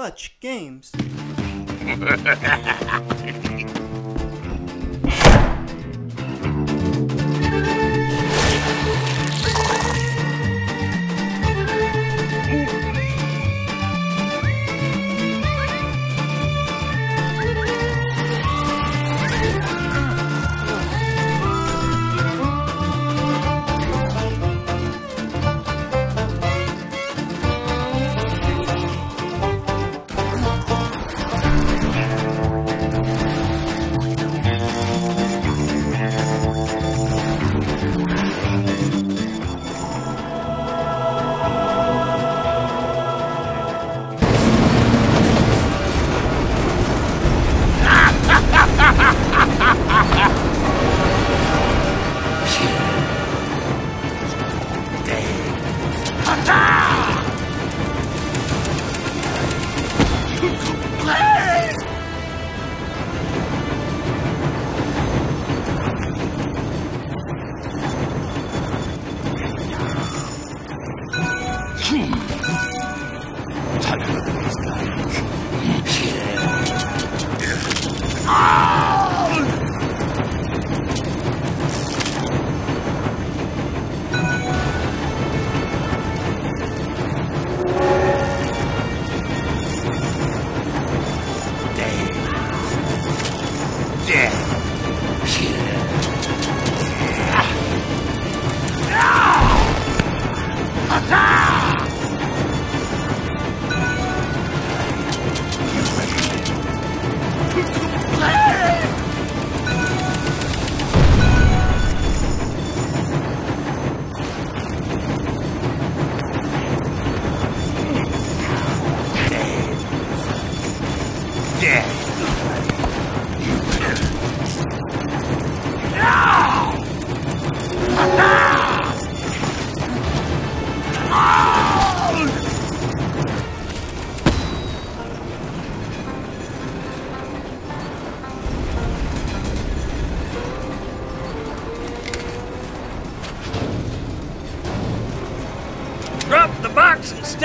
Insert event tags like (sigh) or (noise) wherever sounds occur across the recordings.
Mutch Games. (laughs) はい、ありがとうございました。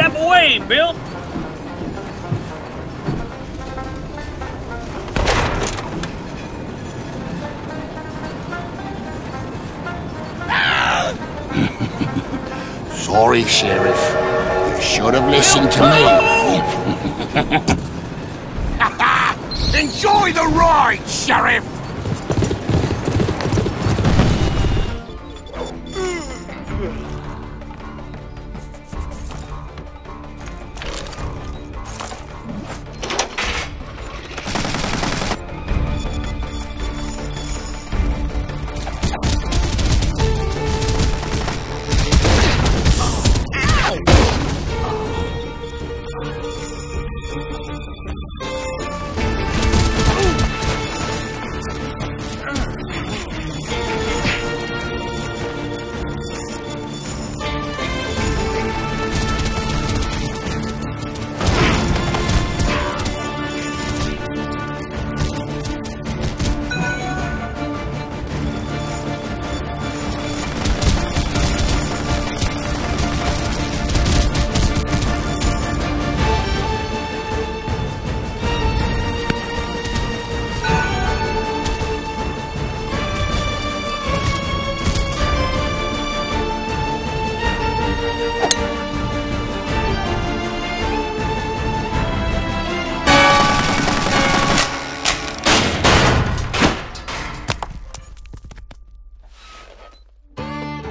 Step away, Bill. (laughs) Sorry, Sheriff. You should have listened to me. (laughs) Enjoy the ride, Sheriff!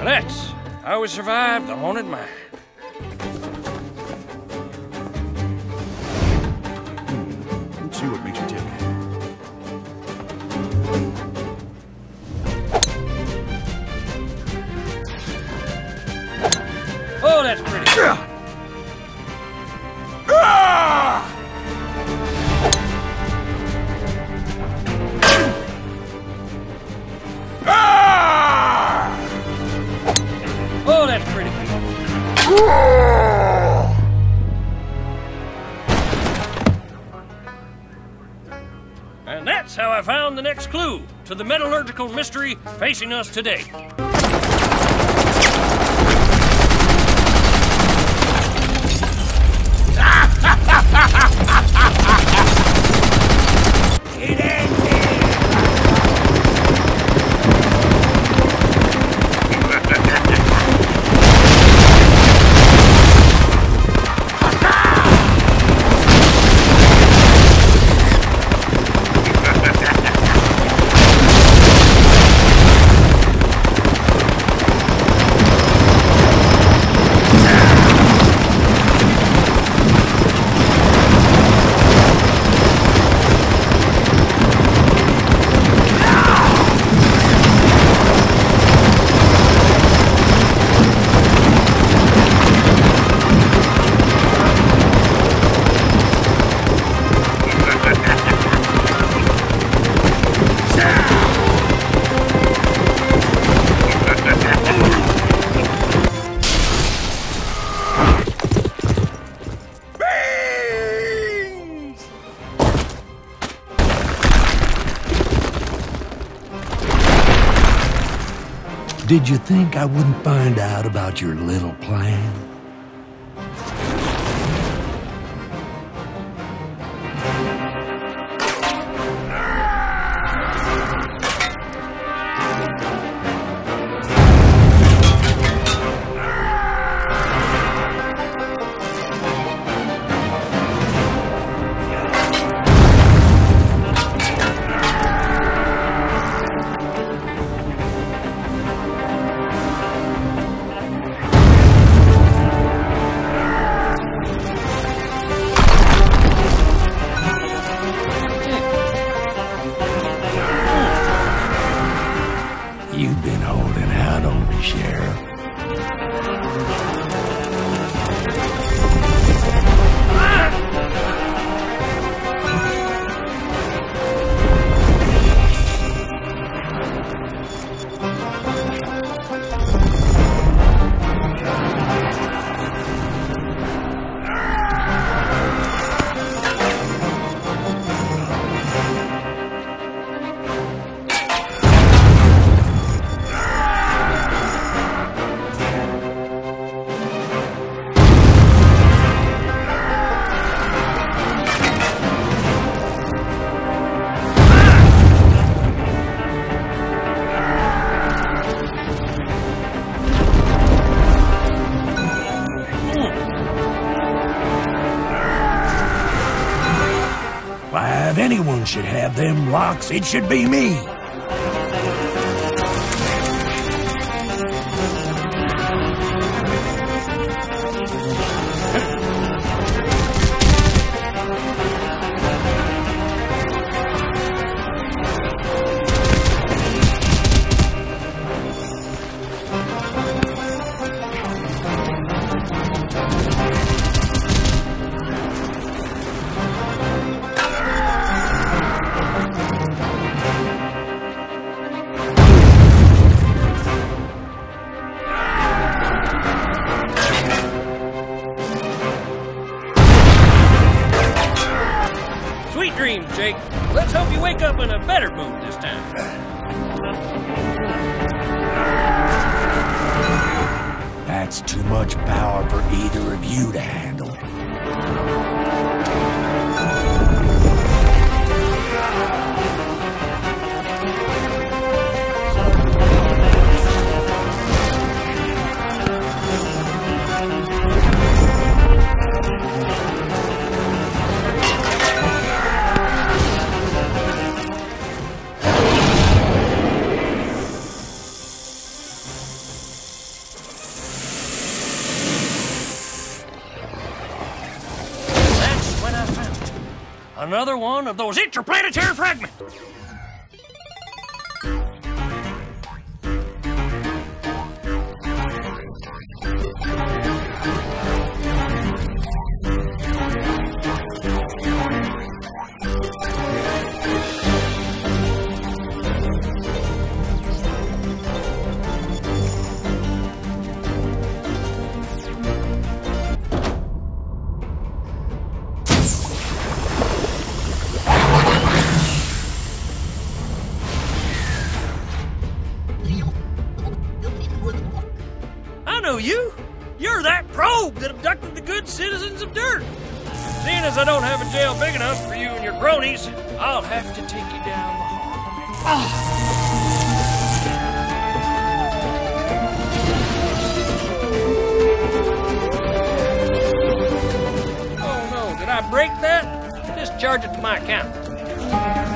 That's how we survived the haunted mine. Next clue to the metallurgical mystery facing us today. Did you think I wouldn't find out about your little plan? Have them locks, it should be me. Too much power for either of you to handle. Another one of those interplanetary fragments. Know you. You're that probe that abducted the good citizens of Dirt. Seeing as I don't have a jail big enough for you and your cronies, I'll have to take you down the hall. Oh no, did I break that? Just charge it to my account.